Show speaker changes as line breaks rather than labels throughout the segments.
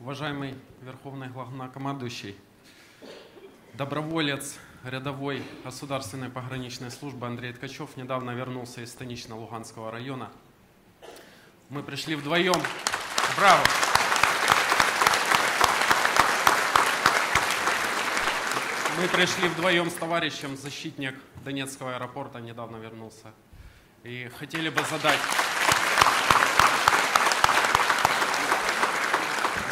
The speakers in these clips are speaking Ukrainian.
Уважаемый Верховный Главнокомандующий, доброволец рядовой Государственной пограничной службы Андрей Ткачев недавно вернулся из Станично-Луганского района. Мы пришли вдвоем. Браво! Мы пришли вдвоем с товарищем, защитник Донецкого аэропорта недавно вернулся. И хотели бы задать...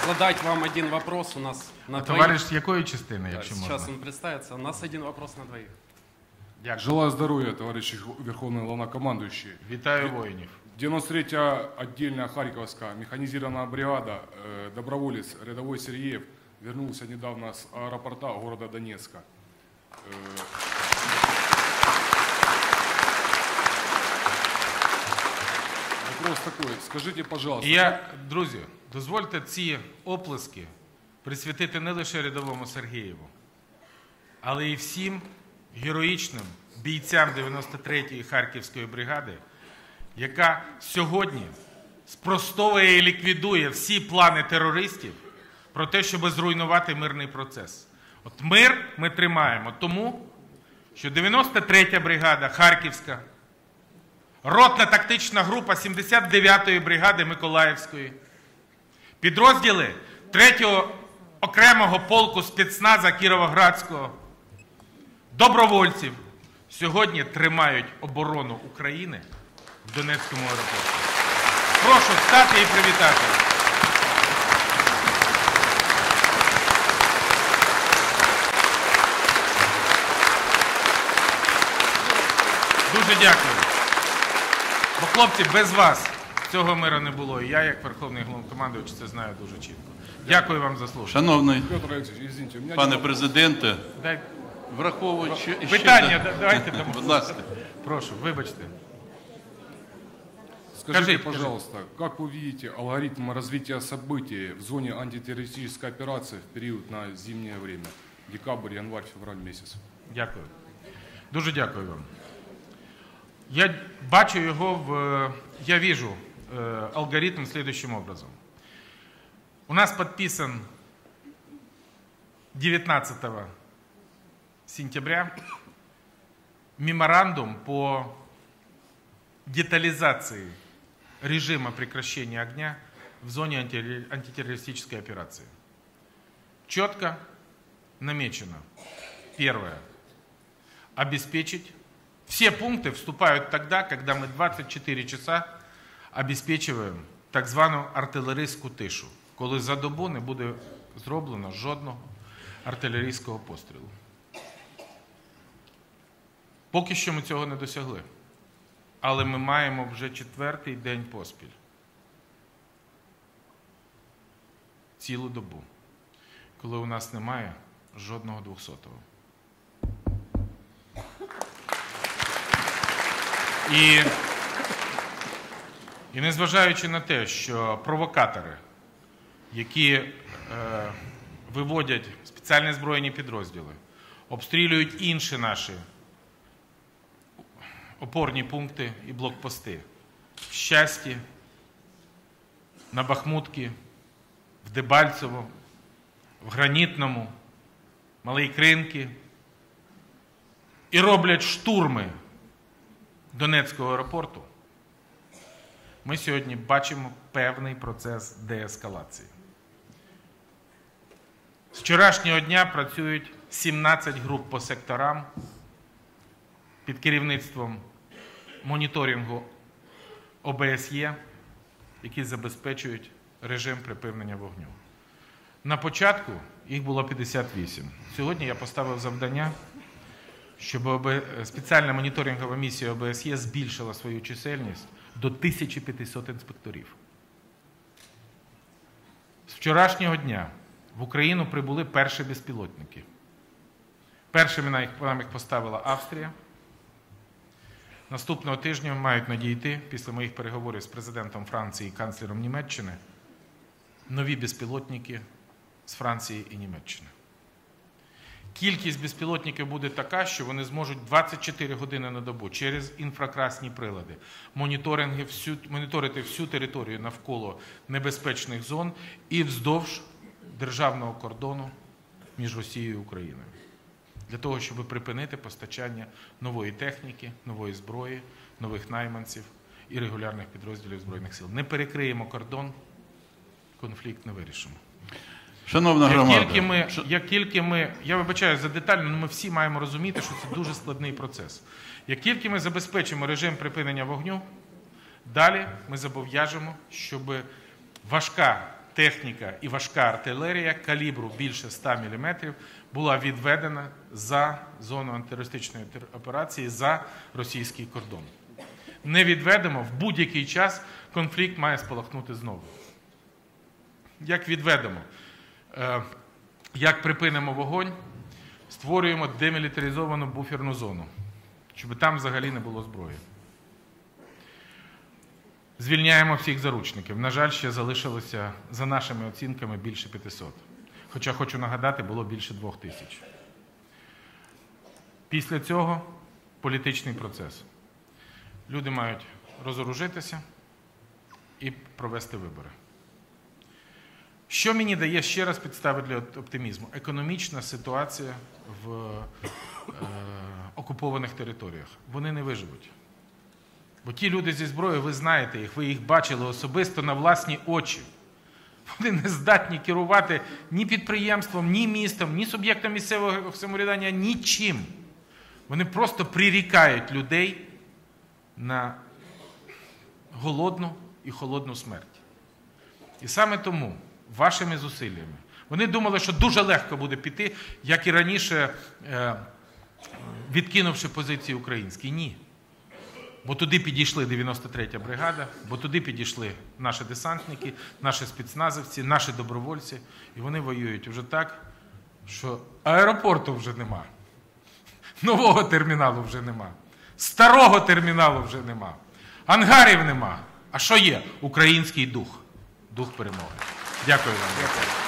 Задать вам один вопрос у нас на двоих.
Товариш з якої частини,
Да,
якщо
Сейчас
можна?
он представится. У нас один вопрос на двоих.
Дякую.
Желаю здоровья, товарищи Верховный Главнокомандующий.
Вітаю воїнів.
93-я отдельная Харьковская механизированная бригада, э, доброволец рядовой Сергеев, вернулся недавно с аэропорта города Донецка. Э, Вопрос такой, скажите, пожалуйста,
І я, друзі, дозвольте ці оплески присвятити не лише рядовому Сергієву, але й всім героїчним бійцям 93-ї Харківської бригади, яка сьогодні спростовує і ліквідує всі плани терористів про те, щоб зруйнувати мирний процес. От мир ми тримаємо тому, що 93-я бригада Харківська, ротна тактична група 79-ї бригади Миколаївської, підрозділи 3-го окремого полку спецназа Кіровоградського, добровольців сьогодні тримають оборону України в Донецькому аеропорті. Прошу встати і привітати. Дуже дякую. Бо, хлопці, без вас цього миру не було. І я, як Верховний головнокомандуючий, це знаю дуже чітко. Дякую вам за слушання.
Шановний пане президенте,
Дай
враховуючи
питання,
да-
да- давайте дамо.
будь ласка.
Прошу, вибачте.
Скажите,
Скажите,
пожалуйста, как вы видите алгоритм развития событий в зоне антитеррористической операции в период на зимнее время? Декабрь, январь, февраль месяц.
Дякую. Дуже дякую вам. Я бачу його в. Я вижу э, алгоритм следующим образом. У нас подписан 19 сентября меморандум по детализации режима прекращения огня в зоне анти- антитеррористической операции. Четко намечено. Первое. Обеспечить. Все пункты вступают тогда, когда мы 24 часа обеспечуємо так звану артилерійську тишу, коли за добу не буде зроблено жодного артилерійського пострілу. Поки що ми цього не досягли. Але ми маємо вже четвертий день поспіль. Цілу добу, коли у нас немає жодного двохсотого. І, і незважаючи на те, що провокатори, які е, виводять спеціальні збройні підрозділи, обстрілюють інші наші опорні пункти і блокпости в Щасті, на Бахмутці, в Дебальцево, в Гранітному, Малий Кринки і роблять штурми Донецького аеропорту, ми сьогодні бачимо певний процес деескалації. З вчорашнього дня працюють 17 груп по секторам під керівництвом моніторингу ОБСЄ, які забезпечують режим припинення вогню. На початку їх було 58. Сьогодні я поставив завдання щоб спеціальна моніторингова місія ОБСЄ збільшила свою чисельність до 1500 інспекторів. З вчорашнього дня в Україну прибули перші безпілотники. Першими нам їх поставила Австрія. Наступного тижня мають надійти, після моїх переговорів з президентом Франції і канцлером Німеччини, нові безпілотники з Франції і Німеччини. Кількість безпілотників буде така, що вони зможуть 24 години на добу через інфракрасні прилади моніторинги всю, моніторити всю територію навколо небезпечних зон і вздовж державного кордону між Росією і Україною для того, щоб припинити постачання нової техніки, нової зброї, нових найманців і регулярних підрозділів Збройних сил. Не перекриємо кордон, конфлікт не вирішимо.
Шановна
Як тільки, ми, як тільки ми, я вибачаю за детально, але ми всі маємо розуміти, що це дуже складний процес. Як тільки ми забезпечимо режим припинення вогню, далі ми зобов'яжемо, щоб важка техніка і важка артилерія калібру більше 100 мм була відведена за зону антитерористичної операції за російський кордон. Не відведемо в будь-який час конфлікт має спалахнути знову. Як відведемо? Е, Як припинимо вогонь, створюємо демілітаризовану буферну зону, щоб там взагалі не було зброї. Звільняємо всіх заручників. На жаль, ще залишилося за нашими оцінками більше 500. Хоча хочу нагадати, було більше двох тисяч. Після цього політичний процес. Люди мають розоружитися і провести вибори. Що мені дає ще раз підстави для оптимізму? Економічна ситуація в е, окупованих територіях. Вони не виживуть. Бо ті люди зі зброєю, ви знаєте їх, ви їх бачили особисто на власні очі. Вони не здатні керувати ні підприємством, ні містом, ні суб'єктом місцевого самоврядування, нічим. Вони просто прирікають людей на голодну і холодну смерть. І саме тому вашими зусиллями вони думали, що дуже легко буде піти, як і раніше, е, відкинувши позиції українські. Ні. Бо туди підійшли 93-я бригада, бо туди підійшли наші десантники, наші спецназовці, наші добровольці. І вони воюють вже так, що аеропорту вже нема. Нового терміналу вже нема. Старого терміналу вже нема. Ангарів нема. А що є? Український дух. Дух перемоги. Дякую вам.